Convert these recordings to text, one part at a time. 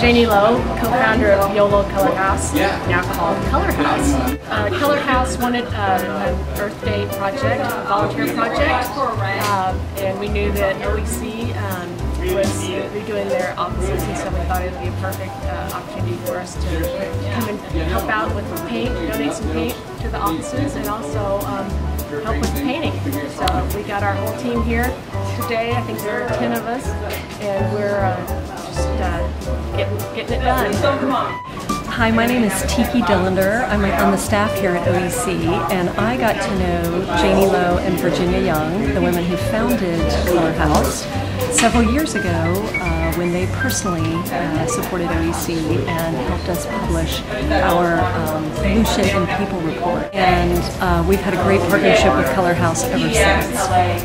Janie Lowe, co-founder of YOLO Colorhouse, now called Colorhouse. Uh, Colorhouse wanted uh, an Earth Day project, a volunteer project, um, and we knew that OEC um, was redoing their offices, and so we thought it would be a perfect uh, opportunity for us to come and help out with paint, donate some paint to the offices, and also um, help with painting. So we got our whole team here today. I think there are 10 of us, and we're it done. Hi, my name is Tiki Dillander. I'm on the staff here at OEC, and I got to know Janie Lowe and Virginia Young, the women who founded Colorhouse, several years ago uh, when they personally uh, supported OEC and helped us publish our um, Pollution and People report. And uh, we've had a great partnership with Colorhouse ever since.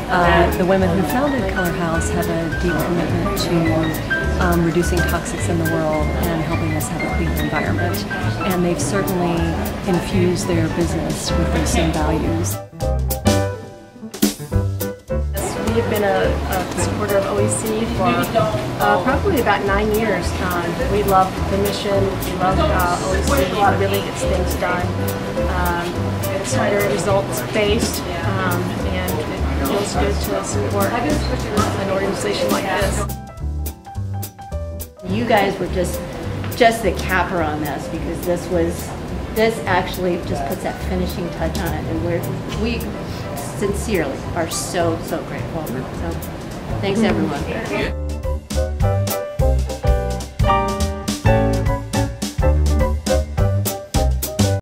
Uh, the women who founded Colorhouse have a deep commitment to um, reducing toxics in the world and helping us have a cleaner environment. And they've certainly infused their business with those same values. We have been a, a supporter of OEC for uh, probably about nine years. Um, we love the mission, we love uh, OEC, it really gets things done. Um, it's very results based um, and it feels good to support an organization like this. You guys were just just the capper on this because this was this actually just puts that finishing touch on it, and we're we sincerely are so so grateful. So thanks everyone.